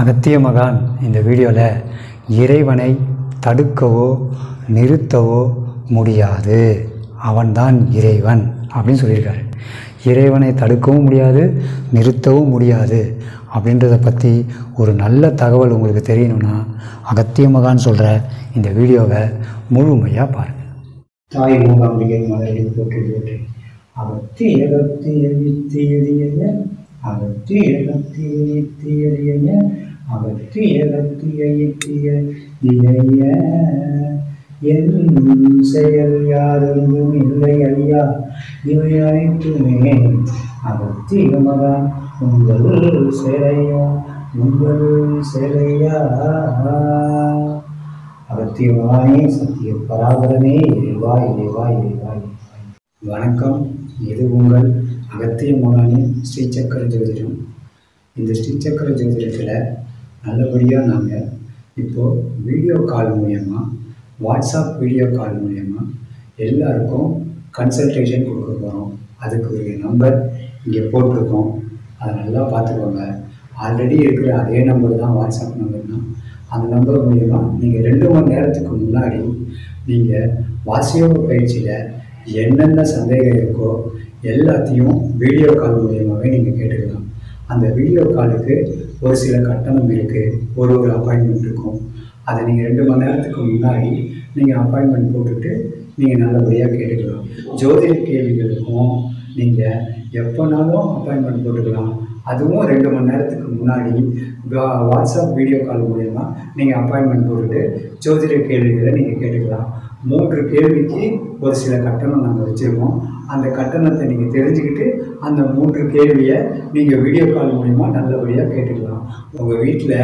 அகத்திய மகான் இந்த வீடியோவில் இறைவனை தடுக்கவோ நிறுத்தவோ முடியாது. அவன்தான் இறைவன் அப்படின்னு சொல்லியிருக்காரு. இறைவனை தடுக்கவும் முடியாது நிறுத்தவும் முடியாது அப்படின்றத பற்றி ஒரு நல்ல தகவல் உங்களுக்கு தெரியணும்னா அகத்திய மகான் சொல்கிற இந்த வீடியோவை முழுமையாக பாருங்கள் தாய் மூகாம்பிகை மலரை போட்டு போற்றி. அகத்தி அகத்தி அவற்றி எளிய அகத்தி அகத்தி அழித்தி இளைய என் செயல் யாரெங்கும் இல்லை ஐயா. இவை அனைத்துமே அகத்திய மகன் உங்கள் செயலையா உங்கள் செயலையா அவத்தியமானே சத்திய பராபரமே. இறைவா இறைவா இறைவா இறைவா வணக்கம். இது உங்கள் அகத்திய மகானின் ஸ்ரீசக்கர ஜோதிடம். இந்த ஸ்ரீசக்கர ஜோதிடத்தில் நல்லபடியாக நாங்கள் இப்போது வீடியோ கால் மூலயமா வாட்ஸ்அப் வீடியோ கால் மூலயமா எல்லாருக்கும் கன்சல்டேஷன் கொடுக்க போகிறோம் அதுக்கு ஒரு நம்பர் இங்கே போட்டிருக்கோம். அதை நல்லா பார்த்துக்கோங்க. ஆல்ரெடி இருக்கிற அதே நம்பர் தான் வாட்ஸ்அப் நம்பர் தான். அந்த நம்பர் மூலிமா நீங்கள் ரெண்டு மணி நேரத்துக்கு முன்னாடி நீங்கள் வாசியோக பயிற்சியில் என்னென்ன சந்தேகம் இருக்கோ எல்லாத்தையும் வீடியோ கால் மூலியமாகவே நீங்கள் கேட்டுக்கலாம். அந்த வீடியோ காலுக்கு ஒரு சில கட்டணம் இருக்குது ஒரு ஒரு அப்பாயின்மெண்ட் இருக்கும். அதை நீங்கள் ரெண்டு மணி நேரத்துக்கு முன்னாடி நீங்கள் அப்பாயின்மெண்ட் போட்டுட்டு நீங்கள் நல்லபடியாக கேட்டுக்கலாம். ஜோதிட கேள்விகளுக்கும் நீங்கள் எப்போனாலும் அப்பாயின்மெண்ட் போட்டுக்கலாம். அதுவும் ரெண்டு மணி நேரத்துக்கு முன்னாடி வாட்ஸ்அப் வீடியோ கால் மூலயமா நீங்கள் அப்பாயின்மெண்ட் போட்டுட்டு ஜோதிட கேள்விகளை நீங்கள் கேட்டுக்கலாம். மூன்று கேள்விக்கு ஒரு சில கட்டணம் நாங்கள் வச்சுருக்கோம். அந்த கட்டணத்தை நீங்கள் தெரிஞ்சுக்கிட்டு அந்த மூன்று கேள்வியை நீங்கள் வீடியோ கால் மூலிமா நல்லபடியாக கேட்டுக்கலாம். உங்கள் வீட்டில்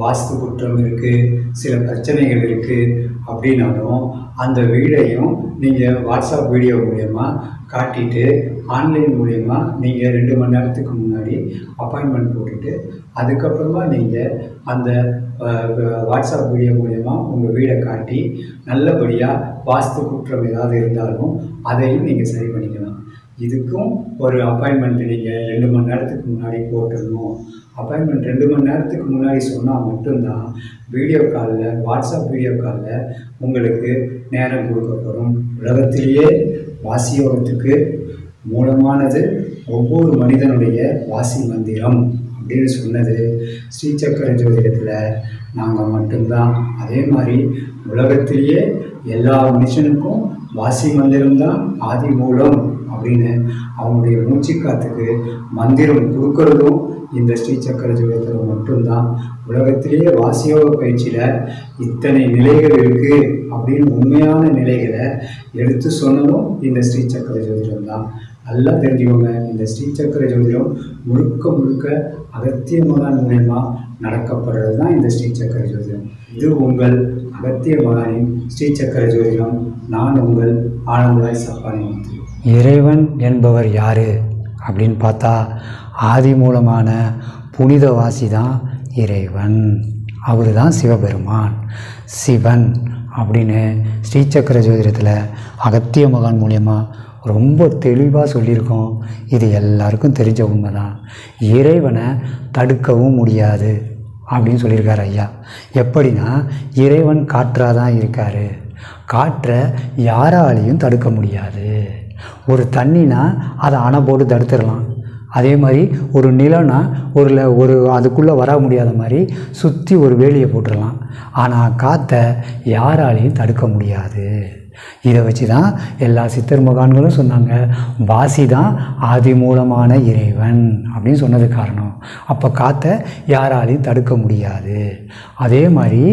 வாஸ்து குற்றம் இருக்குது சில பிரச்சனைகள் இருக்குது அப்படின்னாலும் அந்த வீடையும் நீங்கள் வாட்ஸ்அப் வீடியோ மூலயமா காட்டிட்டு ஆன்லைன் மூலயமா நீங்கள் ரெண்டு மணி நேரத்துக்கு முன்னாடி அப்பாயின்மெண்ட் போட்டுட்டு அதுக்கப்புறமா நீங்கள் அந்த வாட்ஸ்அப் வீடியோ மூலயமா உங்கள் வீடை காட்டி நல்லபடியாக வாஸ்து குற்றம் ஏதாவது இருந்தாலும் அதையும் நீங்கள் சரி பண்ணிக்கலாம். இதுக்கும் ஒரு அப்பாயின்மெண்ட் நீங்கள் ரெண்டு மணி நேரத்துக்கு முன்னாடி போட்டுடணும். அப்பாயின்மெண்ட் ரெண்டு மணி நேரத்துக்கு முன்னாடி சொன்னால் மட்டும்தான் வீடியோ காலில் வாட்ஸ்அப் வீடியோ காலில் உங்களுக்கு நேரம் கொடுக்கப்படும். உலகத்திலேயே வாசியோகத்துக்கு மூலமானது ஒவ்வொரு மனிதனுடைய வாசி மந்திரம். அப்படின்னு சொன்னது. ஸ்ரீசக்கர ஜோதிடத்தில் நாங்கள் மட்டும்தான். அதே மாதிரி உலகத்திலேயே எல்லா மனுஷனுக்கும் வாசி மந்திரம்தான் ஆதி மூலம் அப்படின்னு அவங்களுடைய மூச்சுக்காத்துக்கு மந்திரம் கொடுக்கறதும் இந்த ஸ்ரீசக்கர ஜோதிடத்தில் மட்டும்தான். உலகத்திலேயே வாசியோக பயிற்சியில் இத்தனை நிலைகள் இருக்குது அப்படின்னு உண்மையான நிலைகளை எடுத்து சொன்னதும் இந்த ஸ்ரீசக்கர ஜோதிடம் தான் நல்லா தெரிஞ்சுக்கோங்க. இந்த ஸ்ரீசக்கர ஜோதிடம் முழுக்க முழுக்க அகத்திய மகான் மூலயமா நடக்கப்படுறது தான் இந்த ஸ்ரீசக்கர ஜோதிடம். இது உங்கள் அகத்திய மகானின் ஸ்ரீசக்கர ஜோதிடம். நான் உங்கள் ஆனந்தராய் சப்பானி இறைவன் என்பவர் யார் அப்படின்னு பார்த்தா ஆதி மூலமான புனிதவாசி தான் இறைவன். அவர் தான் சிவபெருமான். சிவன் அப்படின்னு ஸ்ரீசக்கர ஜோதிடத்தில் அகத்திய மகான் மூலயமா ரொம்ப தெளிவாக சொல்லியிருக்கோம். இது எல்லாருக்கும் தெரிஞ்ச உண்மை தான் இறைவனை தடுக்கவும் முடியாது அப்படின்னு சொல்லியிருக்காரு ஐயா. எப்படின்னா இறைவன் காற்றாக தான் இருக்கார். காற்றை யாராலையும் தடுக்க முடியாது. ஒரு தண்ணினா அதை அணை போட்டு தடுத்துடலாம். அதே மாதிரி ஒரு நிலம்னா ஒரு ல- ஒரு அதுக்குள்ளே வர முடியாத மாதிரி சுற்றி ஒரு வேலியை போட்டுடலாம். ஆனால் காற்றை யாராலையும் தடுக்க முடியாது. இதை வச்சு தான் எல்லா சித்தர் மகான்களும் சொன்னாங்க. வாசி தான் ஆதி மூலமான இறைவன் அப்படின்னு சொன்னது காரணம். அப்போ காற்றை யாராலையும் தடுக்க முடியாது. அதே மாதிரி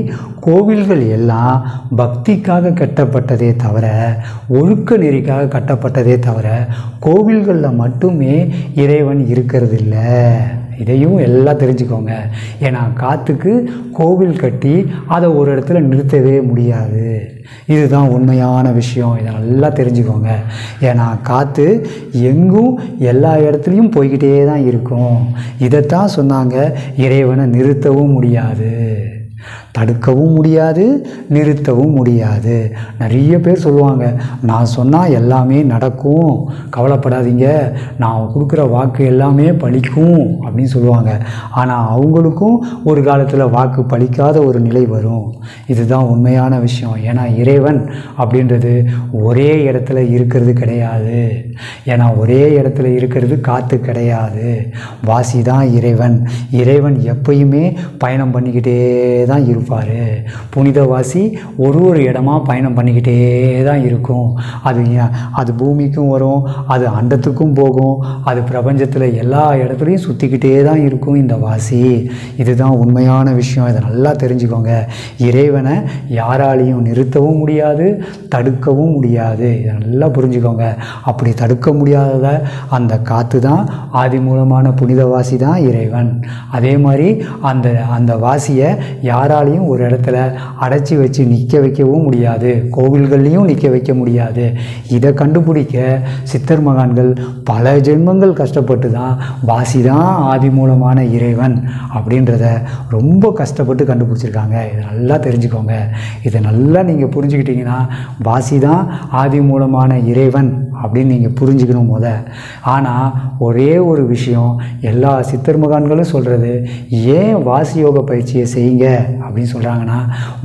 கோவில்கள் எல்லாம் பக்திக்காக கட்டப்பட்டதே தவிர ஒழுக்க நெறிக்காக கட்டப்பட்டதே தவிர கோவில்களில் மட்டுமே இறைவன் இருக்கிறது இல்லை இதையும் எல்லாம் தெரிஞ்சுக்கோங்க. ஏன்னா காற்றுக்கு கோவில் கட்டி அதை ஒரு இடத்துல நிறுத்தவே முடியாது. இதுதான் உண்மையான விஷயம். இதை நல்லா தெரிஞ்சுக்கோங்க. ஏன்னா காற்று எங்கும் எல்லா இடத்துலையும் போய்கிட்டே தான் இருக்கும். இதைத்தான் சொன்னாங்க இறைவனை நிறுத்தவும் முடியாது. தடுக்கவும் முடியாது நிறுத்தவும் முடியாது. நிறைய பேர் சொல்லுவாங்க நான் சொன்னால் எல்லாமே நடக்கும் கவலைப்படாதீங்க நான் கொடுக்குற வாக்கு எல்லாமே பலிக்கும் அப்படின்னு சொல்லுவாங்க. ஆனால் அவங்களுக்கும் ஒரு காலத்தில் வாக்கு பலிக்காத ஒரு நிலை வரும். இதுதான் உண்மையான விஷயம். ஏன்னா இறைவன் அப்படின்றது ஒரே இடத்துல இருக்கிறது கிடையாது. ஏன்னா ஒரே இடத்துல இருக்கிறது காற்று கிடையாது. வாசி தான் இறைவன். இறைவன் எப்பயுமே பயணம் பண்ணிக்கிட்டே தான் இருப்பார். புனித வாசி ஒரு ஒரு இடமா பயணம் பண்ணிக்கிட்டே தான் இருக்கும். அது அது பூமிக்கும் வரும் அது அண்டத்துக்கும் போகும் அது பிரபஞ்சத்தில் எல்லா இடத்துலையும் சுற்றிக்கிட்டே தான் இருக்கும் இந்த வாசி. இதுதான் உண்மையான விஷயம். இதை நல்லா தெரிஞ்சுக்கோங்க. இறைவனை யாராலையும் நிறுத்தவும் முடியாது தடுக்கவும் முடியாது. இதை நல்லா புரிஞ்சுக்கோங்க. அப்படி தடுக்க முடியாதத அந்த காற்று தான் ஆதி மூலமான புனித வாசி தான் இறைவன். அதே மாதிரி அந்த அந்த வாசியை யாராலையும் ஒரு இடத்துல அடைச்சி வச்சு நிற்க வைக்கவும் முடியாது. கோவில்கள்லேயும் நிற்க வைக்க முடியாது. இதை கண்டுபிடிக்க சித்தர் மகான்கள் பல ஜென்மங்கள் கஷ்டப்பட்டு தான் வாசி தான் ஆதி மூலமான இறைவன் அப்படின்றத ரொம்ப கஷ்டப்பட்டு கண்டுபிடிச்சிருக்காங்க. இதை நல்லா தெரிஞ்சுக்கோங்க. இதை நல்லா நீங்கள் புரிஞ்சுக்கிட்டீங்கன்னா வாசி தான் ஆதி மூலமான இறைவன் அப்படின்னு நீங்கள் புரிஞ்சுக்கணும் முத. ஆனால் ஒரே ஒரு விஷயம் எல்லா சித்தர் மகான்களும் சொல்கிறது ஏன் வாசியோக பயிற்சியை செய்யுங்க? அப்படின்னு சொல்கிறாங்கன்னா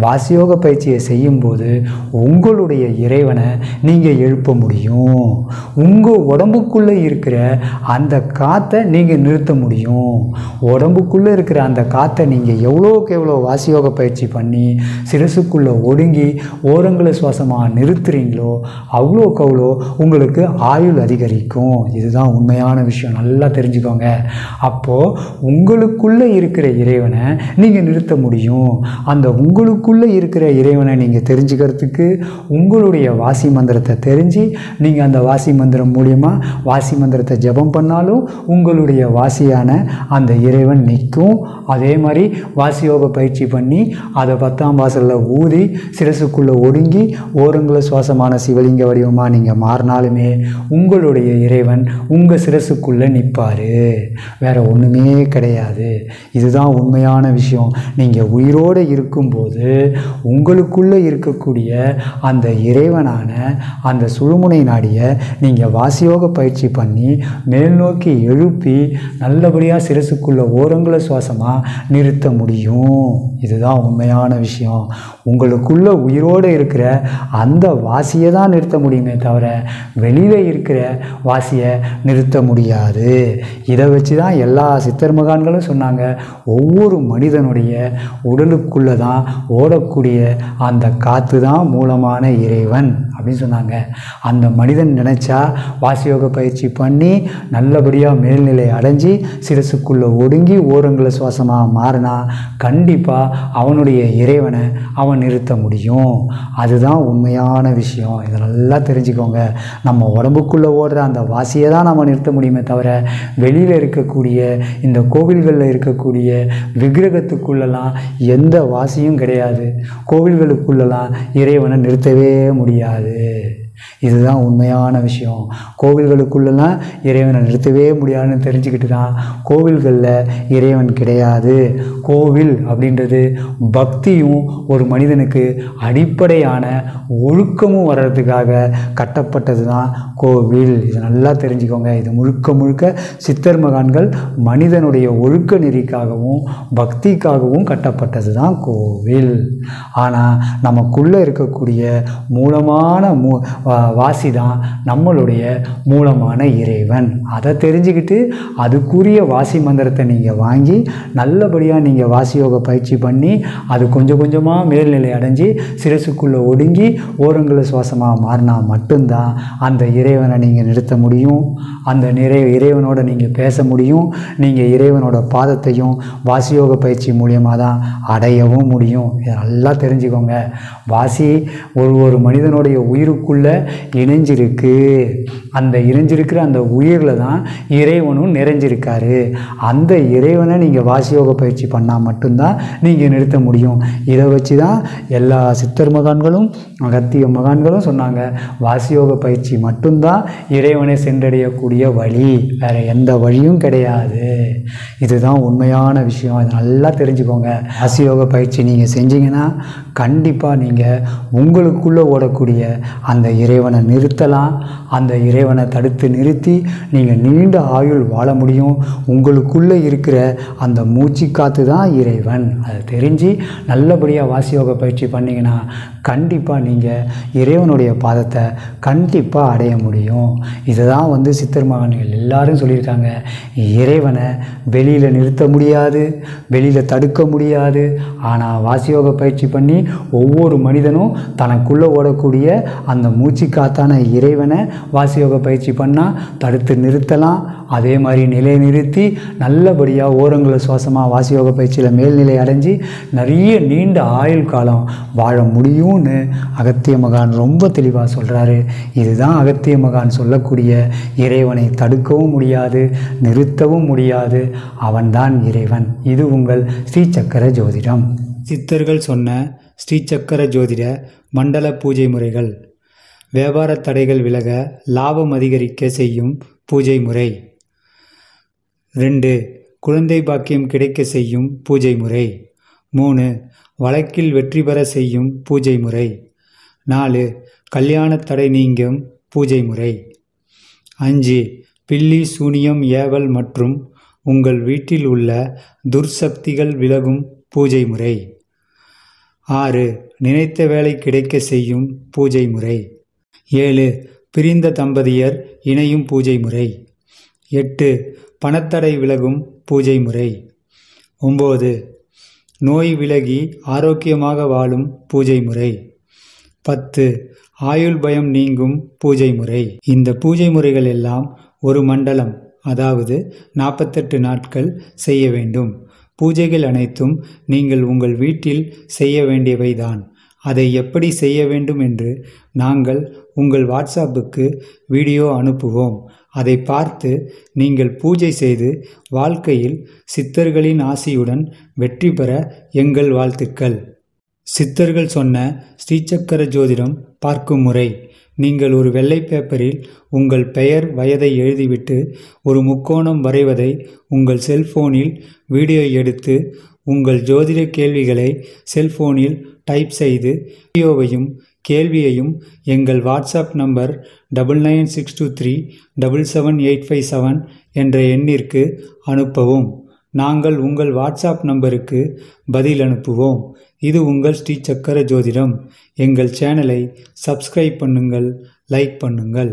வாசியோக பயிற்சியை செய்யும்போது உங்களுடைய இறைவனை நீங்கள் எழுப்ப முடியும். உங்கள் உடம்புக்குள்ளே இருக்கிற அந்த காற்றை நீங்கள் நிறுத்த முடியும். உடம்புக்குள்ளே இருக்கிற அந்த காற்றை நீங்கள் எவ்வளோக்கு எவ்வளோ வாசியோக பயிற்சி பண்ணி சிரசுக்குள்ளே ஒடுங்கி ஓரங்களை சுவாசமாக நிறுத்துறீங்களோ அவ்வளோக்கு அவ்வளோ உங்களுக்கு ஆயுள் அதிகரிக்கும். இதுதான் உண்மையான விஷயம். நல்லா தெரிஞ்சுக்கோங்க. அப்போது உங்களுக்குள்ளே இருக்கிற இறைவனை நீங்கள் நிறுத்த முடியும். அந்த உங்களுக்குள்ளே இருக்கிற இறைவனை நீங்கள் தெரிஞ்சுக்கிறதுக்கு உங்களுடைய வாசி மந்திரத்தை தெரிஞ்சு நீங்கள் அந்த வாசி மந்திரம் மூலியமாக வாசி மந்திரத்தை ஜெபம் பண்ணாலும் உங்களுடைய வாசியான அந்த இறைவன் நிற்கும். அதே மாதிரி வாசியோக பயிற்சி பண்ணி அதை பத்தாம் வாசலில் ஊதி சிரசுக்குள்ளே ஒடுங்கி ஓரங்களை சுவாசமான சிவலிங்க வடிவமாக நீங்கள் மாறினாலுமே உங்களுடைய இறைவன் உங்கள் சிரசுக்குள்ளே நிற்பார். வேற ஒன்றுமே கிடையாது. இதுதான் உண்மையான விஷயம். நீங்கள் உயிரோடு இருக்கும்போது உங்களுக்குள்ளே இருக்கக்கூடிய அந்த இறைவனான அந்த சுழுமுனை நாடியை நீங்கள் வாசியோக பயிற்சி பண்ணி மேல் நோக்கி எழுப்பி நல்லபடியாக சிரசுக்குள்ள ஓரங்களை சுவாசமாக நிறுத்த முடியும். இதுதான் உண்மையான விஷயம். உங்களுக்குள்ள உயிரோடு இருக்கிற அந்த வாசியை தான் நிறுத்த முடியுமே தவிர வெளியில் இருக்கிற வாசியை நிறுத்த முடியாது. இதை வச்சு தான் எல்லா சித்தர் மகான்களும் சொன்னாங்க ஒவ்வொரு மனிதனுடைய உடலுக்குள்ளே தான் ஓடக்கூடிய அந்த காற்று தான் மூலமான இறைவன். அப்படின்னு சொன்னாங்க. அந்த மனிதன் நினச்சா வாசியோக பயிற்சி பண்ணி நல்லபடியாக மேல்நிலை அடைஞ்சு சிரசுக்குள்ளே ஒடுங்கி ஓரங்களை சுவாசமாக மாறினா கண்டிப்பாக அவனுடைய இறைவனை அவன் நிறுத்த முடியும். அதுதான் உண்மையான விஷயம். இதை நல்லா தெரிஞ்சுக்கோங்க. நம்ம உடம்புக்குள்ளே ஓடுற அந்த வாசியை தான் நம்ம நிறுத்த முடியுமே தவிர வெளியில் இருக்கக்கூடிய இந்த கோவில்களில் இருக்கக்கூடிய விக்கிரகத்துக்குள்ளெல்லாம் எந்த வாசியும் கிடையாது. கோவில்களுக்குள்ளெல்லாம் இறைவனை நிறுத்தவே முடியாது. é. இதுதான் உண்மையான விஷயம். கோவில்களுக்குள்ளெல்லாம் இறைவனை நிறுத்தவே முடியாதுன்னு தெரிஞ்சுக்கிட்டு தான் கோவில்களில் இறைவன் கிடையாது. கோவில் அப்படின்றது பக்தியும் ஒரு மனிதனுக்கு அடிப்படையான ஒழுக்கமும் வர்றதுக்காக கட்டப்பட்டது தான் கோவில். இதை நல்லா தெரிஞ்சுக்கோங்க. இது முழுக்க முழுக்க சித்தர் மகான்கள் மனிதனுடைய ஒழுக்க நெறிக்காகவும் பக்திக்காகவும் கட்டப்பட்டது தான் கோவில். ஆனால் நமக்குள்ளே இருக்கக்கூடிய மூலமான மூ வாசி தான் நம்மளுடைய மூலமான இறைவன். அதை தெரிஞ்சுக்கிட்டு அதுக்குரிய வாசி மந்திரத்தை நீங்கள் வாங்கி நல்லபடியாக நீங்கள் வாசியோக பயிற்சி பண்ணி அது கொஞ்சம் கொஞ்சமாக மேல்நிலை அடைஞ்சு சிரசுக்குள்ளே ஒடுங்கி ஓரங்களை சுவாசமாக மாறினா மட்டும்தான் அந்த இறைவனை நீங்கள் நிறுத்த முடியும். அந்த நிறை இறைவனோட நீங்கள் பேச முடியும். நீங்கள் இறைவனோட பாதத்தையும் வாசியோக பயிற்சி மூலியமாக தான் அடையவும் முடியும். இதை நல்லா தெரிஞ்சுக்கோங்க. வாசி ஒரு ஒரு மனிதனுடைய உயிருக்குள்ளே இணைஞ்சிருக்கு அந்த இறைஞ்சிருக்கிற அந்த உயிரில் தான் இறைவனும் நிறைஞ்சிருக்காரு. அந்த இறைவனை நீங்கள் வாசியோக பயிற்சி பண்ணால் மட்டும்தான் நீங்கள் நிறுத்த முடியும். இதை வச்சு தான் எல்லா சித்தர் மகான்களும் அகத்திய மகான்களும் சொன்னாங்க வாசியோக பயிற்சி மட்டும்தான் இறைவனை சென்றடையக்கூடிய வழி. வேறு எந்த வழியும் கிடையாது. இதுதான் உண்மையான விஷயம். இதை நல்லா தெரிஞ்சுக்கோங்க. வாசியோக பயிற்சி நீங்கள் செஞ்சீங்கன்னா கண்டிப்பாக நீங்கள் உங்களுக்குள்ளே ஓடக்கூடிய அந்த இறைவனை நிறுத்தலாம். அந்த இறைவனை தடுத்து நிறுத்தி நீங்கள் நீண்ட ஆயுள் வாழ முடியும். உங்களுக்குள்ளே இருக்கிற அந்த மூச்சு காத்து தான் இறைவன். அதை தெரிஞ்சு நல்லபடியாக வாசியோக பயிற்சி பண்ணிங்கன்னா கண்டிப்பாக நீங்கள் இறைவனுடைய பாதத்தை கண்டிப்பாக அடைய முடியும். இதுதான் வந்து சித்தர் மகன்கள் எல்லாரும் சொல்லியிருக்காங்க. இறைவனை வெளியில் நிறுத்த முடியாது வெளியில் தடுக்க முடியாது. ஆனால் வாசியோக பயிற்சி பண்ணி ஒவ்வொரு மனிதனும் தனக்குள்ளே ஓடக்கூடிய அந்த மூச்சு காத்தான இறைவனை வாசியோக பயிற்சி பண்ணால் தடுத்து நிறுத்தலாம். அதே மாதிரி நிலை நிறுத்தி நல்லபடியாக ஓரங்களை சுவாசமாக வாசியோக பயிற்சியில் மேல்நிலை அடைஞ்சு நிறைய நீண்ட ஆயுள் காலம் வாழ முடியும் முடியும்னு அகத்திய மகான் ரொம்ப தெளிவாக சொல்கிறாரு இதுதான் அகத்திய மகான் சொல்லக்கூடிய இறைவனை தடுக்கவும் முடியாது நிறுத்தவும் முடியாது. அவன்தான் இறைவன். இது உங்கள் ஸ்ரீசக்கர ஜோதிடம். சித்தர்கள் சொன்ன ஸ்ரீசக்கர ஜோதிட மண்டல பூஜை முறைகள். வியாபார தடைகள் விலக லாபம் அதிகரிக்க செய்யும் பூஜை முறை. ரெண்டு குழந்தை பாக்கியம் கிடைக்க செய்யும் பூஜை முறை. மூணு வழக்கில் வெற்றி பெற செய்யும் பூஜை முறை. நாலு கல்யாண தடை நீங்கும் பூஜை முறை. அஞ்சு பில்லி சூனியம் ஏவல் மற்றும் உங்கள் வீட்டில் உள்ள துர்சக்திகள் விலகும் பூஜை முறை. ஆறு நினைத்த வேலை கிடைக்க செய்யும் பூஜை முறை. ஏழு பிரிந்த தம்பதியர் இணையும் பூஜை முறை. எட்டு பணத்தடை விலகும் பூஜை முறை. ஒம்பது நோய் விலகி ஆரோக்கியமாக வாழும் பூஜை முறை பத்து ஆயுள் பயம் நீங்கும் பூஜை முறை இந்த பூஜை முறைகள் எல்லாம் ஒரு மண்டலம் அதாவது நாற்பத்தெட்டு நாட்கள் செய்ய வேண்டும். பூஜைகள் அனைத்தும் நீங்கள் உங்கள் வீட்டில் செய்ய வேண்டியவைதான். அதை எப்படி செய்ய வேண்டும் என்று நாங்கள் உங்கள் வாட்ஸ்அப்புக்கு வீடியோ அனுப்புவோம். அதை பார்த்து நீங்கள் பூஜை செய்து வாழ்க்கையில் சித்தர்களின் ஆசியுடன் வெற்றி பெற எங்கள் வாழ்த்துக்கள். சித்தர்கள் சொன்ன ஸ்ரீசக்கர ஜோதிடம் பார்க்கும் முறை. நீங்கள் ஒரு வெள்ளை பேப்பரில் உங்கள் பெயர் வயதை எழுதிவிட்டு ஒரு முக்கோணம் வரைவதை உங்கள் செல்போனில் வீடியோ எடுத்து உங்கள் ஜோதிட கேள்விகளை செல்போனில் டைப் செய்து வீடியோவையும் கேள்வியையும் எங்கள் WhatsApp number double nine six two three double seven eight five seven என்ற எண்ணிற்கு அனுப்பவும். நாங்கள் உங்கள் வாட்ஸ்அப் நம்பருக்கு பதில் அனுப்புவோம். இது உங்கள் ஸ்ரீ சக்கர ஜோதிடம். எங்கள் சேனலை சப்ஸ்கிரைப் பண்ணுங்கள் லைக் பண்ணுங்கள்.